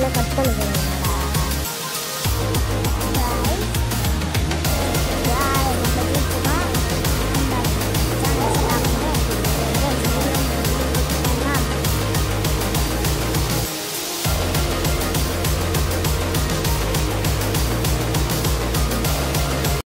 なかったのではない